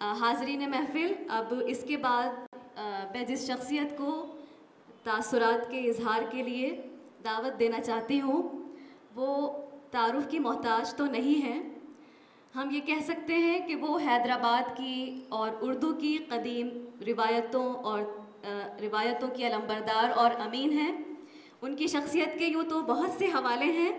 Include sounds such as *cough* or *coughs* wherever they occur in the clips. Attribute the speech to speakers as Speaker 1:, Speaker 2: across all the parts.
Speaker 1: حاضرین محفل، اب اس کے بعد میں جس شخصیت کو تاثرات کے اظہار کے لیے دعوت دینا چاہتی ہوں، وہ تعارف کی محتاج تو نہیں ہے ہم یہ کہہ سکتے ہیں کہ وہ حیدرآباد کی اور اردو کی قدیم روایتوں اور روایتوں کی علمبردار اور امین ہیں۔ ان کی شخصیت کے یوں تو بہت سے حوالے ہیں،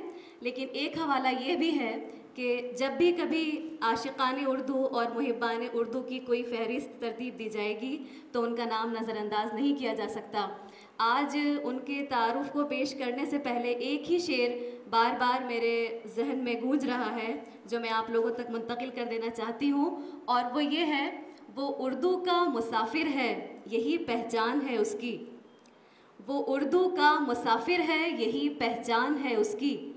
Speaker 1: لیکن ایک حوالہ یہ بھی ہے کہ جب بھی کبھی عاشقان اردو اور محبان اردو کی کوئی فہرست ترتیب دی جائے گی تو ان کا نام نظر انداز نہیں کیا جا سکتا۔ آج ان کے تعارف کو پیش کرنے سے پہلے ایک ہی شعر بار بار میرے ذہن میں گونج رہا ہے، جو میں آپ لوگوں تک منتقل کر دینا چاہتی ہوں۔ اور وہ یہ ہے، وہ اردو کا مسافر ہے، یہی پہچان ہے اس کی۔ وہ اردو کا مسافر ہے، یہی پہچان ہے اس کی۔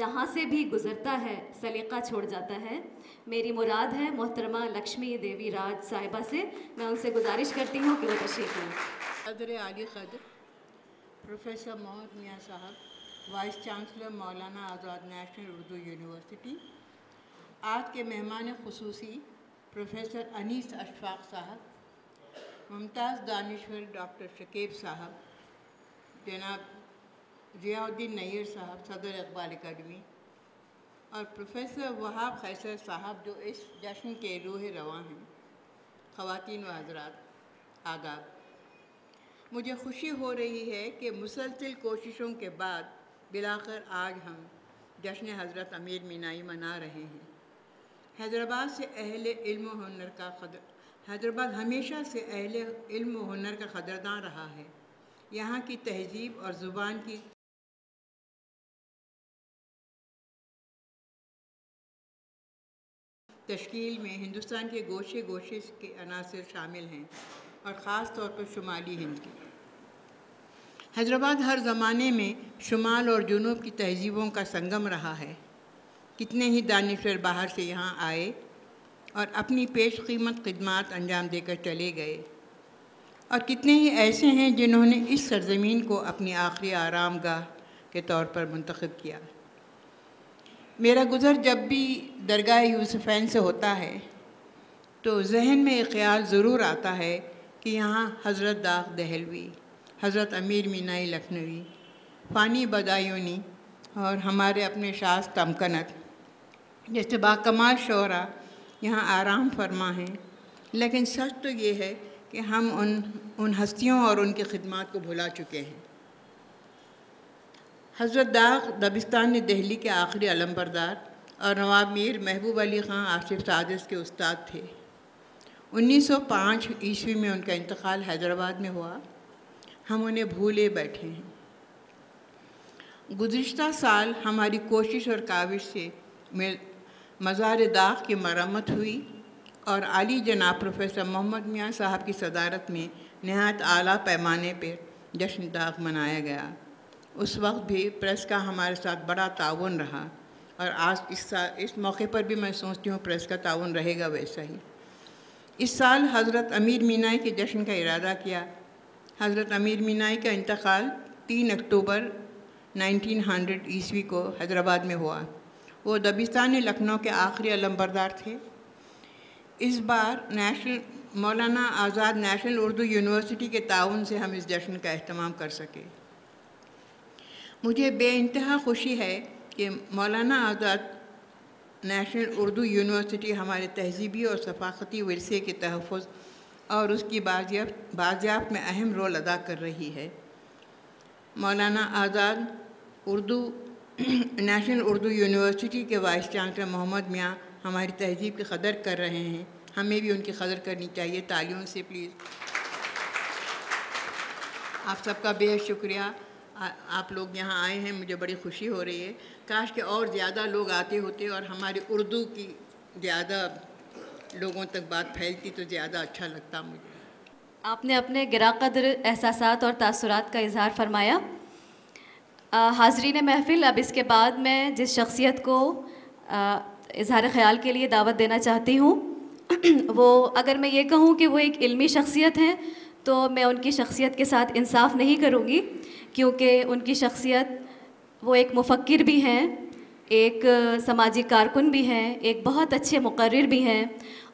Speaker 1: جہاں سے بھی گزرتا ہے، سلیقہ چھوڑ جاتا ہے۔ میری مراد ہے محترمہ لکشمی دیوی راج صاحبہ سے۔ میں ان سے گزارش کرتی ہوں کہ وہ تشریف لیں۔
Speaker 2: قدر علی قدر۔ پروفیسر محمد میاں صاحب، vice chancellor Maulana Azad national Urdu university. آج کے مہمان خصوصی پروفیسر انیس اشفاق صاحب، ممتاز دانشور ڈاکٹر شکیب صاحب۔ جناب ضیاء الدین نیر صاحب، صدر اقبال اکیڈمی اور پروفیسر وہاب خیسر صاحب جو اس جشن کے روح رواں ہیں، خواتین و حضرات، آداب۔ مجھے خوشی ہو رہی ہے کہ مسلسل کوششوں کے بعد بلاخر آج ہم جشن حضرت امیر مینائی منا رہے ہیں۔ حیدرآباد سے اہل علم و ہنر کا قدر حیدرآباد ہمیشہ سے اہل علم و ہنر کا قدردان رہا ہے۔ یہاں کی تہذیب اور زبان کی تشکیل میں ہندوستان کے گوشے گوشے کے عناصر شامل ہیں اور خاص طور پر شمالی ہند کی حیدرآباد ہر زمانے میں شمال اور جنوب کی تہذیبوں کا سنگم رہا ہے۔ کتنے ہی دانشور باہر سے یہاں آئے اور اپنی پیش قیمت خدمات انجام دے کر چلے گئے۔ اور کتنے ہی ایسے ہیں جنہوں نے اس سرزمین کو اپنی آخری آرام گاہ کے طور پر منتخب کیا۔ میرا گزر جب بھی درگاہ یوسفین سے ہوتا ہے، تو ذہن میں ایک خیال ضرور آتا ہے کہ یہاں حضرت داغ دہلوی، حضرت امیر مینائی لکھنوی، فانی بدایونی اور ہمارے اپنے شاز تمکنت، جیسے باکمال شعرا یہاں آرام فرما ہیں۔ لیکن سچ تو یہ ہے کہ ہم ان ان ہستیوں اور ان کی خدمات کو بھلا چکے ہیں۔ حضرت داغ دبستان دہلی کے آخری علم بردار اور نواب میر محبوب علی خان آصف سادس کے استاد تھے۔ انیس سو پانچ عیسوی میں ان کا انتقال حیدرآباد میں ہوا۔ ہم انہیں بھولے بیٹھے ہیں۔ گزشتہ سال ہماری کوشش اور کاوش سے مزار داغ کی مرمت ہوئی اور علی جناب پروفیسر محمد میاں صاحب کی صدارت میں نہایت اعلیٰ پیمانے پہ جشن داغ منایا گیا۔ اس وقت بھی پریس کا ہمارے ساتھ بڑا تعاون رہا اور آج اس سال اس موقع پر بھی میں سوچتی ہوں پریس کا تعاون رہے گا ویسا ہی۔ اس سال حضرت امیر مینائی کے جشن کا ارادہ کیا۔ حضرت امیر مینائی کا انتقال تین اکتوبر نائنٹین ہنڈریڈ عیسوی کو حیدرآباد میں ہوا۔ وہ دبستان لکھنؤ کے آخری علم بردار تھے۔ اس بار national, Maulana Azad national Urdu university کے تعاون سے ہم اس جشن کا اہتمام کر سکے۔ مجھے بے انتہا خوشی ہے کہ مولانا آزاد نیشنل اردو یونیورسٹی ہمارے تہذیبی اور ثقافتی ورثے کے تحفظ اور اس کی بازیافت بازیافت میں اہم رول ادا کر رہی ہے۔ مولانا آزاد اردو *clears throat* نیشنل اردو یونیورسٹی کے وائس چانسلر محمد میاں ہماری تہذیب کی قدر کر رہے ہیں۔ ہمیں بھی ان کی قدر کرنی چاہیے۔ تعلیموں سے پلیز۔ آپ سب کا بے شکریہ۔ آپ لوگ یہاں آئے ہیں، مجھے بڑی خوشی ہو رہی ہے۔ کاش کہ اور زیادہ لوگ آتے ہوتے اور ہماری اردو کی زیادہ لوگوں تک بات پھیلتی تو زیادہ اچھا لگتا مجھے۔
Speaker 1: آپ نے اپنے گرا قدر احساسات اور تاثرات کا اظہار فرمایا۔ حاضرین محفل، اب اس کے بعد میں جس شخصیت کو اظہار خیال کے لیے دعوت دینا چاہتی ہوں، *clears throat* وہ اگر میں یہ کہوں کہ وہ ایک علمی شخصیت ہیں، تو میں ان کی شخصیت کے ساتھ انصاف نہیں کروں گی۔ کیونکہ ان کی شخصیت وہ ایک مفکر بھی ہیں، ایک سماجی کارکن بھی ہیں، ایک بہت اچھے مقرر بھی ہیں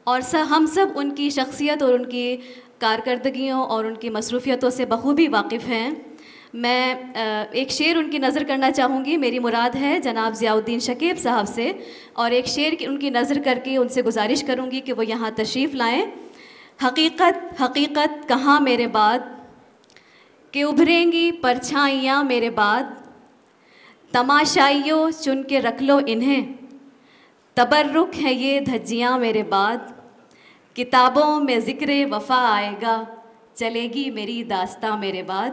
Speaker 1: اور ہم سب ان کی شخصیت اور ان کی کارکردگیوں اور ان کی مصروفیتوں سے بخوبی واقف ہیں۔ میں ایک شعر ان کی نظر کرنا چاہوں گی، میری مراد ہے جناب ضیاء الدین شکیب صاحب سے اور ایک شعر کی ان کی نظر کر کے ان سے گزارش کروں گی کہ وہ یہاں تشریف لائیں۔ حقیقت حقیقت کہاں میرے بعد؟ کہ ابھریں گی پرچھائیاں میرے بعد۔ تماشائیوں چن کے رکھ لو انہیں۔ تبرک ہے یہ دھجیاں میرے بعد۔ کتابوں میں ذکر وفا آئے گا۔ چلے گی میری داستاں میرے بعد۔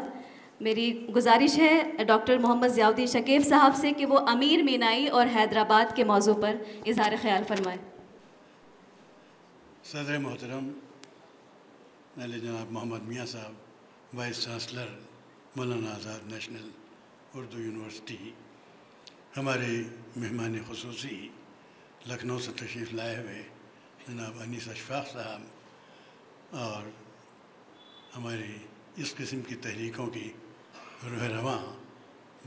Speaker 1: میری گزارش ہے ڈاکٹر محمد ضیاء الدین شکیب صاحب سے کہ وہ امیر مینائی اور حیدرآباد کے موضوع پر اظہار خیال فرمائے۔
Speaker 3: صدر محترم جناب محمد میاں صاحب vice chancellor Maulana Azad national Urdu university, ہمارے مہمان خصوصی لکھنؤ سے تشریف لائے ہوئے جناب انیس اشفاق صاحب اور ہماری اس قسم کی تحریکوں کی روح رواں،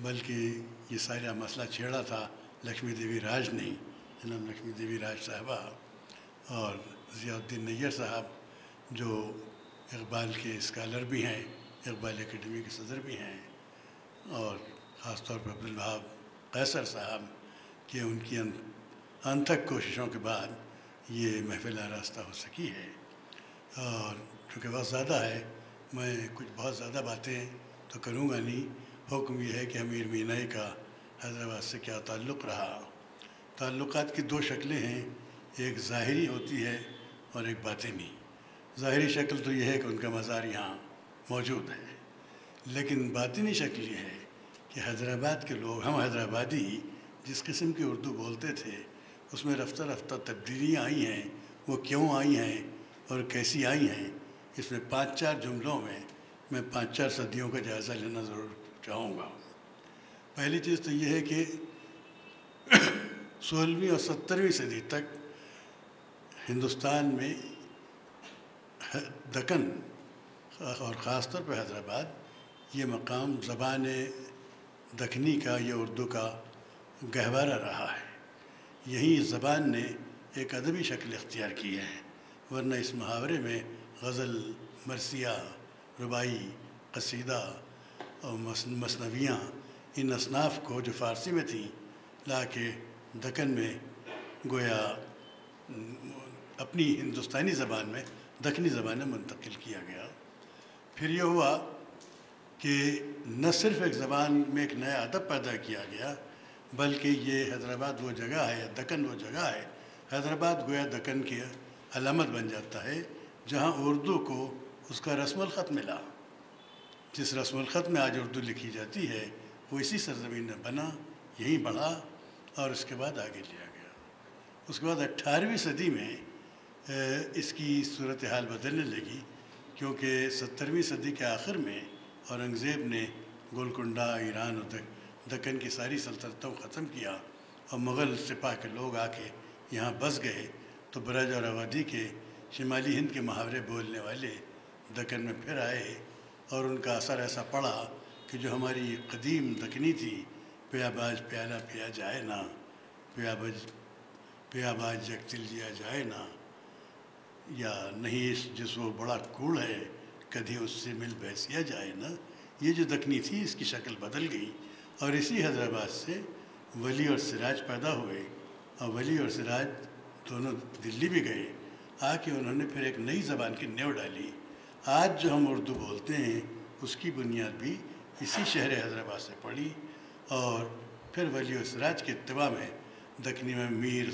Speaker 3: بلکہ یہ سارا مسئلہ چھیڑا تھا لکشمی دیوی راج نہیں جناب لکشمی دیوی راج صاحبہ اور ضیاء الدین نیّر صاحب جو اقبال کے اسکالر بھی ہیں، اقبال اکیڈمی کے صدر بھی ہیں اور خاص طور پر عبدالوہاب قیصر صاحب کہ ان کی انتھک کوششوں کے بعد یہ محفل آراستہ ہو سکی ہے۔ اور چونکہ وقت زیادہ ہے، میں کچھ بہت زیادہ باتیں تو کروں گا نہیں۔ حکم یہ ہے کہ امیر مینائی کا حیدرآباد سے کیا تعلق رہا۔ تعلقات کی دو شکلیں ہیں، ایک ظاہری ہوتی ہے اور ایک باطنی۔ ظاہری شکل تو یہ ہے کہ ان کا مزار یہاں موجود ہے، لیکن باطنی شکل یہ ہے کہ حیدرآباد کے لوگ، ہم حیدرآبادی جس قسم کی اردو بولتے تھے، اس میں رفتہ رفتہ تبدیلیاں آئی ہیں، وہ کیوں آئی ہیں اور کیسی آئی ہیں؟ اس میں پانچ چار جملوں میں میں پانچ چار صدیوں کا جائزہ لینا ضرور چاہوں گا۔ پہلی چیز تو یہ ہے کہ سولہویں اور سترویں صدی تک ہندوستان میں دکن، اور خاص طور پہ حیدرآباد، یہ مقام زبان دکنی کا یا اردو کا گہوارہ رہا ہے۔ یہی اس زبان نے ایک ادبی شکل اختیار کی ہے، ورنہ اس محاورے میں غزل، مرثیہ ربائی قصیدہ اور مصنویاں ان اصناف کو جو فارسی میں تھیں، لا کے دکن میں گویا، اپنی ہندوستانی زبان میں دکنی زبان میں منتقل کیا گیا۔ پھر یہ ہوا کہ نہ صرف ایک زبان میں ایک نیا ادب پیدا کیا گیا، بلکہ یہ حیدرآباد وہ جگہ ہے یا دکن وہ جگہ ہے۔ حیدرآباد گویا دکن کی علامت بن جاتا ہے، جہاں اردو کو اس کا رسم الخط ملا۔ جس رسم الخط میں آج اردو لکھی جاتی ہے، وہ اسی سرزمین میں بنا، یہیں بڑھا اور اس کے بعد آگے لیا گیا۔ اس کے بعد اٹھارہویں صدی میں اس کی صورتحال بدلنے لگی کیونکہ سترویں صدی کے آخر میں اورنگزیب نے گولکنڈا ایران اور دکن کی ساری سلطنتوں کو ختم کیا اور مغل سپاہ کے لوگ آ کے یہاں بس گئے تو برج اور آبادی کے شمالی ہند کے محاورے بولنے والے دکن میں پھر آئے اور ان کا اثر ایسا پڑا کہ جو ہماری قدیم دکنی تھی، پیا باج پیالہ پیا جائے نا، پیا بج پیا باج جگتل جیا جائے نا۔ یا نہیں جس وہ بڑا کوڑ ہے، کدھی اس سے مل بیسیا جائے نا؟ یہ جو دکنی تھی، اس کی شکل بدل گئی۔ اور اسی حیدرآباد سے ولی اور سراج پیدا ہوئے۔ اور ولی اور سراج دونوں دلی بھی گئے۔ آ کے انہوں نے پھر ایک نئی زبان کی نیو ڈالی۔ آج جو ہم اردو بولتے ہیں، اس کی بنیاد بھی اسی شہر حیدرآباد سے پڑی۔ اور پھر ولی و سراج کے اتباع میں دکنی میں میر،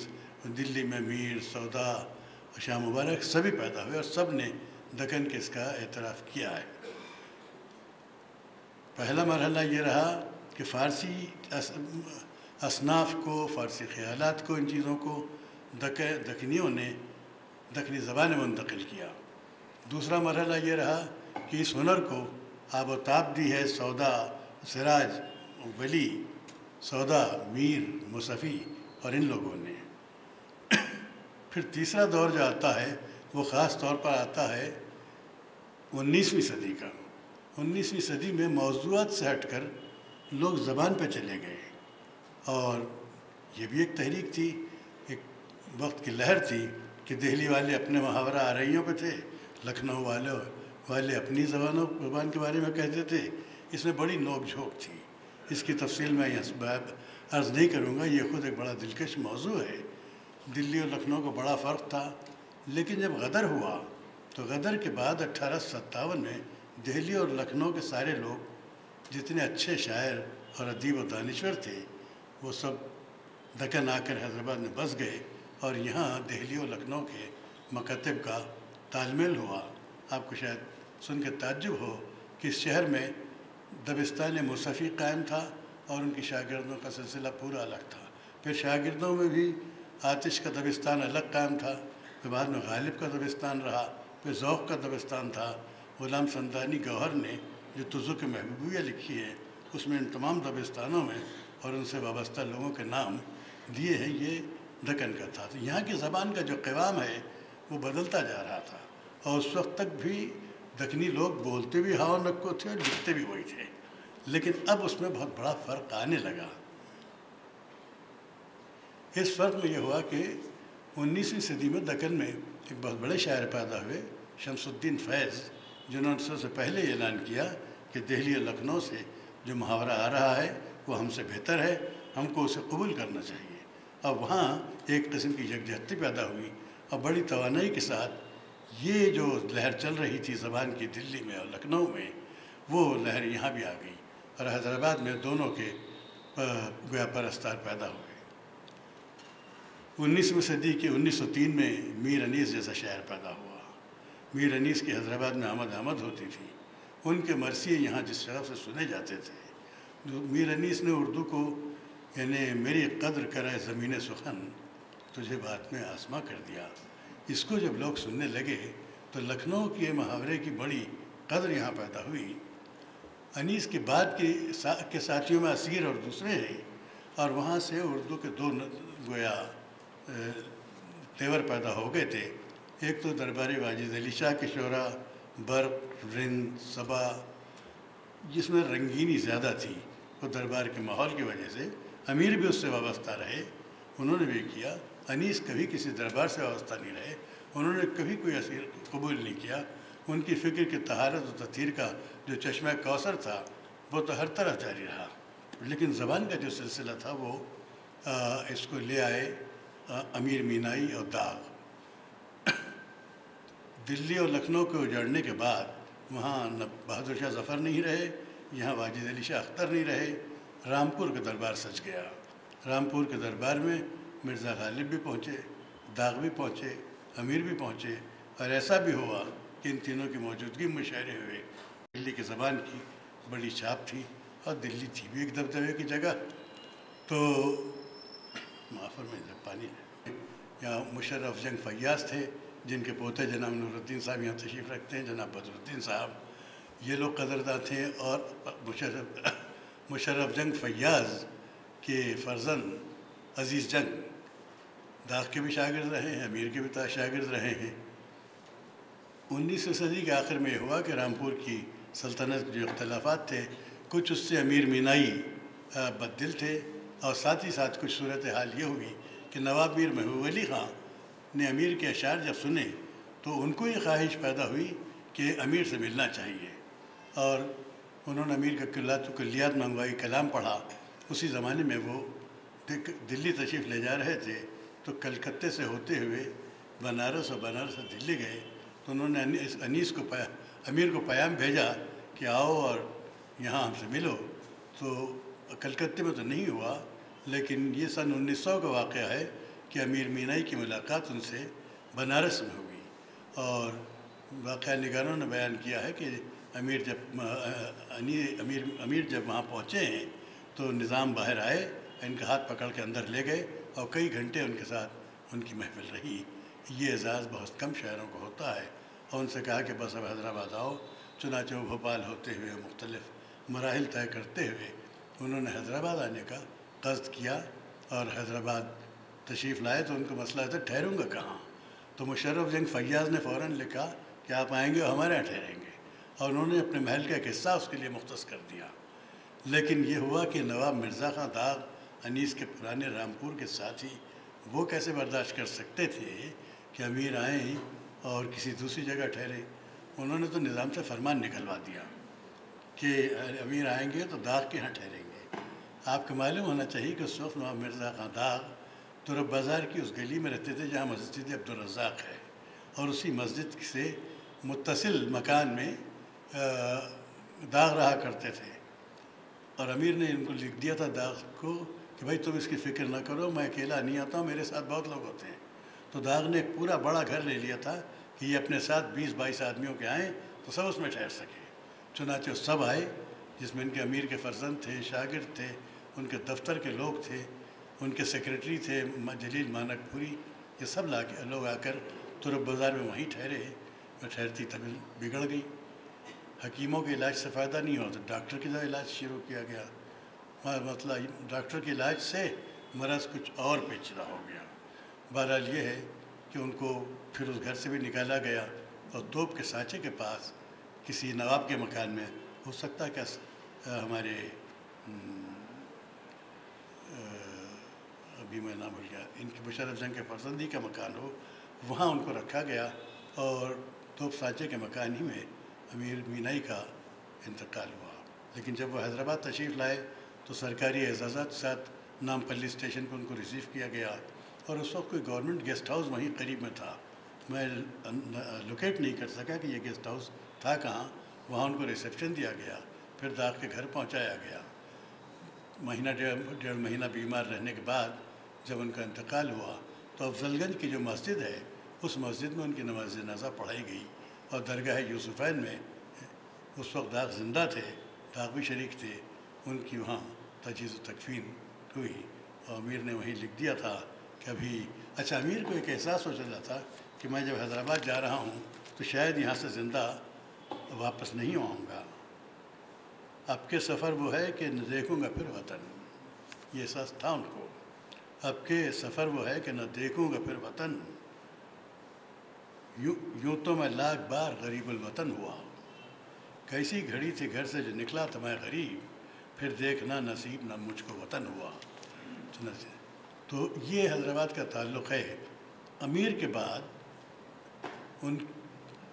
Speaker 3: دلی میں میر، سودا شاہ مبارک سبھی پیدا ہوئے اور سب نے دکن کے اس کا اعتراف کیا ہے۔ پہلا مرحلہ یہ رہا کہ فارسی اصناف کو، فارسی خیالات کو، ان چیزوں کو دک، دکنیوں نے، دکنی زبان میں منتقل کیا۔ دوسرا مرحلہ یہ رہا کہ اس ہنر کو آب و تاب دی ہے سودا سراج ولی، سودا میر مصفی اور ان لوگوں نے۔ پھر تیسرا دور جو آتا ہے، وہ خاص طور پر آتا ہے انیسویں صدی کا۔ انیسویں صدی میں موضوعات سے ہٹ کر لوگ زبان پہ چلے گئے۔ اور یہ بھی ایک تحریک تھی، ایک وقت کی لہر تھی کہ دہلی والے اپنے محاورہ آرائیوں پہ تھے، لکھنؤ والے والے اپنی زبانوں زبان کے بارے میں کہتے تھے۔ اس میں بڑی نوک جھوک تھی۔ اس کی تفصیل میں یہ عرض نہیں کروں گا، یہ خود ایک بڑا دلکش موضوع ہے۔ دلی اور لکھنؤ کا بڑا فرق تھا، لیکن جب غدر ہوا تو غدر کے بعد اٹھارہ سو ستاون میں دہلی اور لکھنؤ کے سارے لوگ جتنے اچھے شاعر اور ادیب و دانشور تھے، وہ سب دکن آ کر حیدرآباد میں بس گئے اور یہاں دہلی اور لکھنؤ کے مکتب کا تال میل ہوا۔ آپ کو شاید سن کے تعجب ہو کہ اس شہر میں دبستان مصفی قائم تھا اور ان کی شاگردوں کا سلسلہ پورا الگ تھا۔ پھر شاگردوں میں بھی آتش کا دبستان الگ قائم تھا، پھر بعد میں غالب کا دبستان رہا، پھر ذوق کا دبستان تھا۔ غلام سندانی گوہر نے جو تزک محبوبیہ لکھی ہے، اس میں ان تمام دبستانوں میں اور ان سے وابستہ لوگوں کے نام دیے ہیں، یہ دکن کا تھا۔ تو یہاں کی زبان کا جو قوام ہے، وہ بدلتا جا رہا تھا۔ اور اس وقت تک بھی دکنی لوگ بولتے بھی ہاؤ نکو تھے اور لکھتے بھی وہی تھے۔ لیکن اب اس میں بہت بڑا فرق آنے لگا۔ اس فرق میں یہ ہوا کہ انیسویں صدی میں دکن میں ایک بہت بڑے شاعر پیدا ہوئے، شمس الدین فیض، جنہوں نے سب سے پہلے اعلان کیا کہ دہلی اور لکھنؤ سے جو محاورہ آ رہا ہے وہ ہم سے بہتر ہے، ہم کو اسے قبول کرنا چاہیے۔ اور وہاں ایک قسم کی یکجہتی پیدا ہوئی۔ اور بڑی توانائی کے ساتھ یہ جو لہر چل رہی تھی زبان کی دلی میں اور لکھنؤ میں، وہ لہر یہاں بھی آ گئی اور حیدرآباد میں دونوں کے گویا پرستار پیدا ہوئے انیسویں صدی کے انیس سو تین میں میر انیس جیسا شاعر پیدا ہوا۔ میر انیس کی حیدرآباد میں آمد آمد ہوتی تھی۔ ان کے مرثیے یہاں جس شرف سے سنے جاتے تھے۔ میر انیس نے اردو کو یعنی میری قدر کرائے زمین سخن، تجھے بات میں آسما کر دیا۔ اس کو جب لوگ سننے لگے تو لکھنؤ کے محاورے کی بڑی قدر یہاں پیدا ہوئی۔ انیس کے بعد کے کے ساتھیوں میں اسیر اور دوسرے ہیں اور وہاں سے اردو کے دو گویا تیور پیدا ہو گئے تھے۔ ایک تو درباری واجد علی شاہ کے شعرا برق رند، صبا، جس میں رنگینی زیادہ تھی، وہ دربار کے ماحول کی وجہ سے۔ امیر بھی اس سے وابستہ رہے۔ انہوں نے بھی کیا۔ انیس، کبھی کسی دربار سے وابستہ نہیں رہے۔ انہوں نے کبھی کوئی اسیر قبول نہیں کیا۔ ان کی فکر کی تہارت و تطہیر کا جو چشمہ کوثر تھا، وہ تو ہر طرح جاری رہا۔ لیکن زبان کا جو سلسلہ تھا، وہ اس کو لے آئے۔ امیر مینائی اور داغ۔ دلی اور لکھنؤ کو اجڑنے کے بعد وہاں نہ بہادر شاہ ظفر نہیں رہے، یہاں واجد علی شاہ اختر نہیں رہے۔ رامپور کا دربار سچ گیا۔ رامپور کے دربار میں مرزا غالب بھی پہنچے، داغ بھی پہنچے، امیر بھی پہنچے اور ایسا بھی ہوا کہ ان تینوں کی موجودگی مشاعرے ہوئے۔ دلی کی زبان کی بڑی چھاپ تھی اور دلی تھی بھی ایک دبدبے کی جگہ۔ تو معافر میں پانی یہاں مشرف جنگ فیاض تھے، جن کے پوتے جناب نور الدین صاحب یہاں تشریف رکھتے ہیں، جناب بدر الدین صاحب۔ یہ لوگ قدردہ تھے اور مشرف *coughs* مشرف جنگ فیاض کے فرزن عزیز جنگ داغ کے بھی شاگرد رہے ہیں، امیر کے بھی شاگرد رہے ہیں۔ انیسویں صدی کے آخر میں یہ ہوا کہ رامپور کی سلطنت جو اختلافات تھے، کچھ اس سے امیر مینائی بد دل تھے۔ اور ساتھ ہی ساتھ کچھ صورت حال یہ ہوئی کہ نواب میر محبوب علی خان نے امیر کے اشعار جب سنے تو ان کو یہ خواہش پیدا ہوئی کہ امیر سے ملنا چاہیے اور انہوں نے امیر کا کلات کلیات منگوائی، کلام پڑھا۔ اسی زمانے میں وہ دلی تشریف لے جا رہے تھے تو کلکتے سے ہوتے ہوئے بنارس اور بنارس سے دلی گئے۔ تو انہوں نے انیس کو امیر کو پیام بھیجا کہ آؤ اور یہاں ہم سے ملو۔ تو کلکتے میں تو نہیں ہوا۔ لیکن یہ سن انیس سو کا واقعہ ہے کہ امیر مینائی کی ملاقات ان سے بنارس میں ہوئی اور واقعہ نگاروں نے بیان کیا ہے کہ امیر جب امیر امیر جب وہاں پہنچے ہیں تو نظام باہر آئے، ان کا ہاتھ پکڑ کے اندر لے گئے اور کئی گھنٹے ان کے ساتھ ان کی محفل رہی۔ یہ اعزاز بہت کم شہروں کو ہوتا ہے اور ان سے کہا کہ بس اب حیدرآباد آؤ۔ چنانچہ وہ بھوپال ہوتے ہوئے مختلف مراحل طے کرتے ہوئے انہوں نے حیدرآباد آنے کا قصد کیا اور حیدرآباد تشریف لائے تو ان کو مسئلہ تھا ٹھہروں گا کہاں؟ تو مشرف جنگ فیاض نے فوراً لکھا کہ آپ آئیں گے اور ہمارے یہاں ٹھہریں گے۔ اور انہوں نے اپنے محل کا ایک حصہ اس کے لیے مختص کر دیا۔ لیکن یہ ہوا کہ نواب مرزا خان داغ انیس کے پرانے رامپور کے ساتھی، وہ کیسے برداشت کر سکتے تھے کہ امیر آئیں اور کسی دوسری جگہ ٹھہرے؟ انہوں نے تو نظام سے فرمان نکلوا دیا کہ امیر آئیں گے تو داغ کے یہاں ٹھہریں گے آپ کو معلوم ہونا چاہیے کہ اس وقت نواب مرزا خان داغ ترب بازار کی اس گلی میں رہتے تھے جہاں مسجد عبدالرزاق ہے اور اسی مسجد سے متصل مکان میں داغ رہا کرتے تھے۔ اور امیر نے ان کو لکھ دیا تھا داغ کو کہ بھائی تم اس کی فکر نہ کرو، میں اکیلا نہیں آتا ہوں میرے ساتھ بہت لوگ ہوتے ہیں۔ تو داغ نے ایک پورا بڑا گھر لے لیا تھا کہ یہ اپنے ساتھ بیس بائیس آدمیوں کے آئیں تو سب اس میں ٹھہر سکے چنانچہ سب آئے، جس میں ان کے امیر کے فرزند تھے، شاگرد تھے ان کے دفتر کے لوگ تھے، ان کے سیکرٹری تھے جلیل مانک پوری، یہ سب لا کے لوگ آ کر ترب بازار میں وہیں ٹھہرے۔ اور ٹھہرتی طبیل بگڑ گئی۔ حکیموں کے علاج سے فائدہ نہیں ہوا تو ڈاکٹر کی طرح علاج شروع کیا گیا۔ مطلب ڈاکٹر کے علاج سے مرض کچھ اور پیچیدہ ہو گیا۔ بہرحال یہ ہے کہ ان کو پھر اس گھر سے بھی نکالا گیا اور توپ کے سانچے کے پاس کسی نواب کے مکان میں، ہو سکتا ہے کہ ہمارے ابھی میں نام بھول گیا۔ ان کی مشرف جنگ کے فرزندی کا مکان ہو، وہاں ان کو رکھا گیا اور توپ سانچے کے مکان ہی میں امیر مینائی کا انتقال ہوا۔ لیکن جب وہ حیدرآباد تشریف لائے تو سرکاری اعزازات کے ساتھ نام پلی اسٹیشن پہ ان کو ریسیو کیا گیا اور اس وقت کوئی گورنمنٹ گیسٹ ہاؤس وہیں قریب میں تھا۔ میں لوکیٹ نہیں کر سکا کہ یہ گیسٹ ہاؤس تھا کہاں، وہاں ان کو ریسیپشن دیا گیا، پھر داغ کے گھر پہنچایا گیا۔ مہینہ ڈیڑھ ڈیڑھ مہینہ بیمار رہنے کے بعد جب ان کا انتقال ہوا تو افضل گنج کی جو مسجد ہے، اس مسجد میں ان کی نماز جنازہ پڑھائی گئی اور درگاہ یوسفین میں اس وقت داغ زندہ تھے داغ بھی شریک تھے، ان کی وہاں تجہیز و تکفین ہوئی اور امیر نے وہیں لکھ دیا تھا کہ ابھی اچھا امیر کو ایک احساس ہو چلا تھا کہ میں جب حیدرآباد جا رہا ہوں تو شاید یہاں سے زندہ واپس نہیں آؤں گا۔ اب کے سفر وہ ہے کہ دیکھوں گا پھر وطن۔ یہ احساس تھا ان کو۔ اب کے سفر وہ ہے کہ نہ دیکھوں گا پھر وطن۔ یوں یوں تو میں لاکھ بار غریب الوطن ہوا۔ کیسی گھڑی تھی گھر سے جو نکلا تھا میں غریب، پھر دیکھنا نصیب نہ مجھ کو وطن ہوا۔ تو یہ حیدرآباد کا تعلق ہے۔ امیر کے بعد ان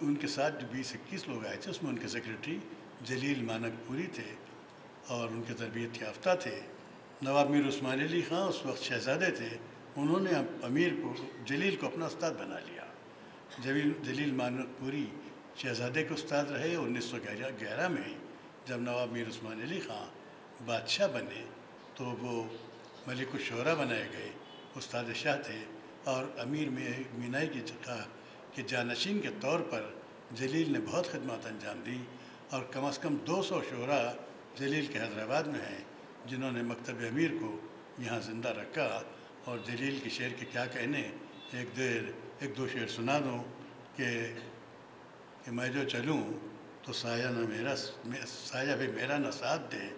Speaker 3: ان کے ساتھ جو بیس اکیس لوگ آئے تھے، اس میں ان کے سیکرٹری جلیل مانک پوری تھے اور ان کے تربیت یافتہ تھے۔ نواب میر عثمان علی خان اس وقت شہزادے تھے، انہوں نے امیر کو جلیل کو اپنا استاد بنا لیا۔ جلیل جلیل مانک پوری شہزادے کے استاد رہے۔ انیس سو گیارہ میں جب نواب میر عثمان علی خان بادشاہ بنے تو وہ ملک الشعرا بنائے گئے، استاد شاہ تھے۔ اور امیر میں مینائی کی جگہ کہ جانشین کے طور پر جلیل نے بہت خدمات انجام دی اور کم از کم دو سو شعرا جلیل کے حیدرآباد میں ہیں۔ جنہوں نے مکتب امیر کو یہاں زندہ رکھا اور جلیل کے شعر کے کیا کہنے، ایک دیر ایک دو شعر سنا دوں کہ کہ میں جو چلوں تو سایہ نہ میرا، سایہ بھی میرا نہ ساتھ دے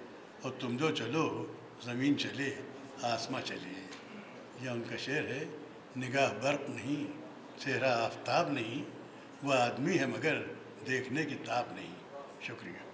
Speaker 3: اور تم جو چلو زمین چلے، آسماں چلے۔ یہ ان کا شعر ہے، نگاہ برق نہیں، چہرہ آفتاب نہیں، وہ آدمی ہے مگر دیکھنے کی تاب نہیں۔ شکریہ۔